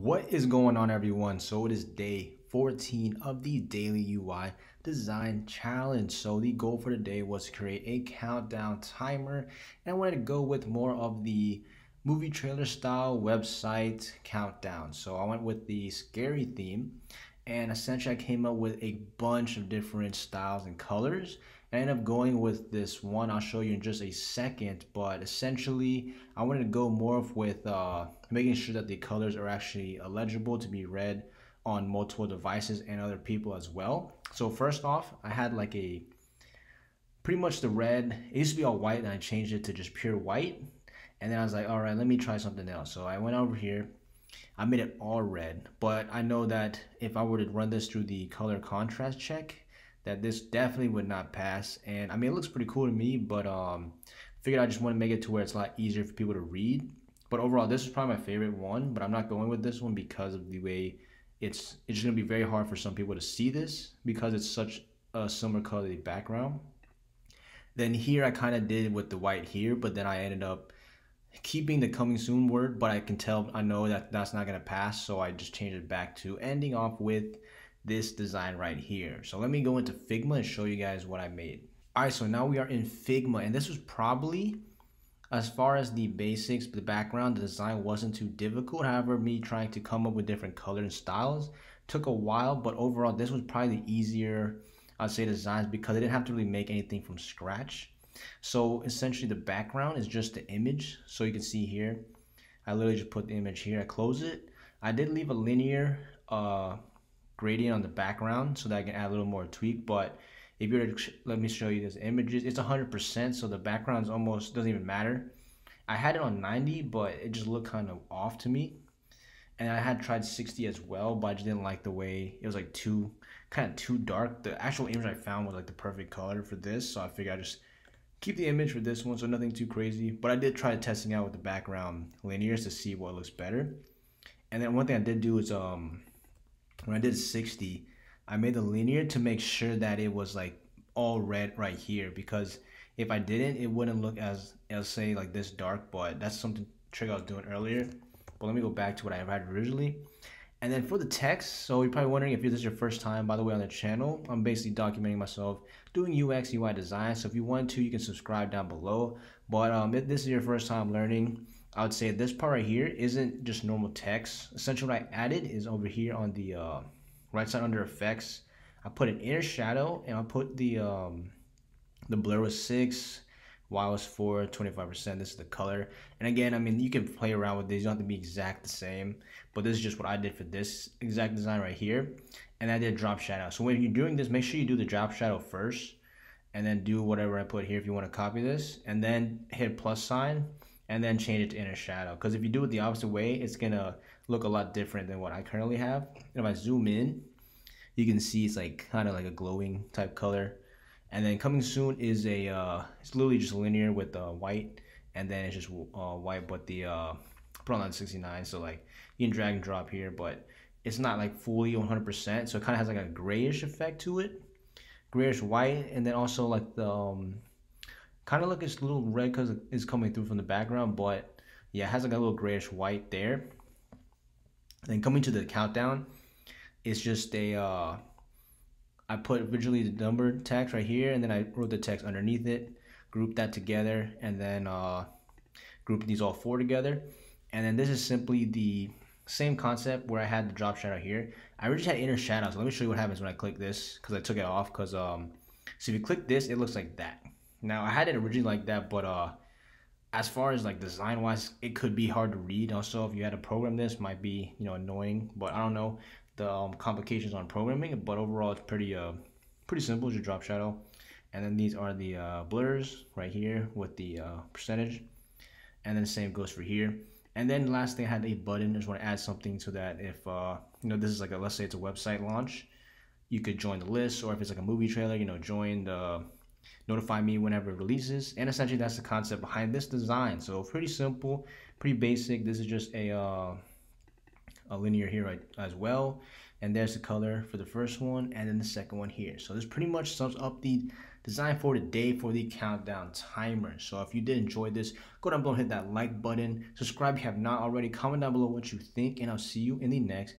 What is going on everyone? So it is day 14 of the daily UI design challenge. So the goal for the day was to create a countdown timer and I wanted to go with more of the movie trailer style website countdown. So I went with the scary theme and essentially I came up with a bunch of different styles and colors. I ended up going with this one I'll show you in just a second but essentially I wanted to go more with uh, making sure that the colors are actually legible to be read on multiple devices and other people as well. So first off I had like a pretty much the red it used to be all white and I changed it to just pure white. And then I was like all right let me try something else. So I went over here I made it all red but I know that if I were to run this through the color contrast check that this definitely would not pass. And I mean, it looks pretty cool to me, but um, figured I just want to make it to where it's a lot easier for people to read. But overall, this is probably my favorite one. But I'm not going with this one because of the way it's it's just gonna be very hard for some people to see this because it's such a similar color background. Then here I kind of did with the white here, but then I ended up keeping the coming soon word, but I can tell I know that that's not gonna pass, so I just changed it back to ending off with this design right here. So let me go into Figma and show you guys what I made. All right, so now we are in Figma and this was probably as far as the basics, the background, the design wasn't too difficult. However, me trying to come up with different colors and styles took a while, but overall this was probably the easier, I'd say designs because I didn't have to really make anything from scratch. So essentially the background is just the image. So you can see here, I literally just put the image here, I close it. I did leave a linear uh, gradient on the background so that I can add a little more tweak. But if you were to let me show you this images, it's 100%, so the background is almost doesn't even matter. I had it on 90, but it just looked kind of off to me. And I had tried 60 as well, but I just didn't like the way it was like too kind of too dark. The actual image I found was like the perfect color for this, so I figured I just keep the image for this one, so nothing too crazy. But I did try testing out with the background linears to see what looks better. And then one thing I did do is um when I did 60, I made the linear to make sure that it was like all red right here because if I didn't, it wouldn't look as, as say like this dark, but that's something trick I was doing earlier. But let me go back to what I had originally. And then for the text, so you're probably wondering if this is your first time, by the way, on the channel, I'm basically documenting myself doing UX, UI design. So if you want to, you can subscribe down below. But um, if this is your first time learning, I would say this part right here isn't just normal text. Essentially what I added is over here on the uh, right side under effects. I put an inner shadow and I put the um, the blur was 6, Was 4, 25%. This is the color. And again, I mean, you can play around with these. You don't have to be exact the same. But this is just what I did for this exact design right here. And I did drop shadow. So when you're doing this, make sure you do the drop shadow first. And then do whatever I put here if you want to copy this. And then hit plus sign and then change it to inner shadow. Because if you do it the opposite way, it's gonna look a lot different than what I currently have. And if I zoom in, you can see it's like kind of like a glowing type color. And then coming soon is a, uh, it's literally just linear with uh, white, and then it's just uh, white, but the uh, put on 69. So like you can drag and drop here, but it's not like fully 100%. So it kind of has like a grayish effect to it, grayish white, and then also like the um, Kind of like it's a little red because it's coming through from the background, but yeah, it has like a little grayish white there. Then coming to the countdown, it's just a, uh, I put originally the number text right here, and then I wrote the text underneath it, grouped that together, and then uh, grouped these all four together. And then this is simply the same concept where I had the drop shadow here. I originally had inner shadow, so let me show you what happens when I click this, because I took it off, because um, so if you click this, it looks like that. Now I had it originally like that, but uh, as far as like design wise, it could be hard to read. Also, if you had to program this, might be you know annoying. But I don't know the um, complications on programming. But overall, it's pretty uh pretty simple. Just drop shadow, and then these are the uh, blurs right here with the uh, percentage, and then the same goes for here. And then last thing, I had a button. I just want to add something so that if uh, you know this is like a let's say it's a website launch, you could join the list, or if it's like a movie trailer, you know, join the notify me whenever it releases. And essentially that's the concept behind this design. So pretty simple, pretty basic. This is just a, uh, a linear here right as well. And there's the color for the first one and then the second one here. So this pretty much sums up the design for today for the countdown timer. So if you did enjoy this, go down below hit that like button. Subscribe if you have not already. Comment down below what you think and I'll see you in the next